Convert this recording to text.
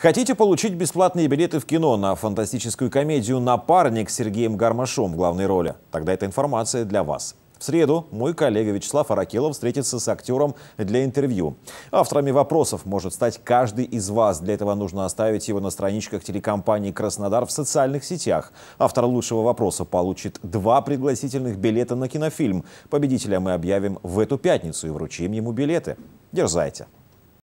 Хотите получить бесплатные билеты в кино на фантастическую комедию «Напарник» с Сергеем Гармашом в главной роли? Тогда эта информация для вас. В среду мой коллега Вячеслав Аракелов встретится с актером для интервью. Авторами вопросов может стать каждый из вас. Для этого нужно оставить его на страничках телекомпании «Краснодар» в социальных сетях. Автор лучшего вопроса получит два пригласительных билета на кинофильм. Победителя мы объявим в эту пятницу и вручим ему билеты. Дерзайте!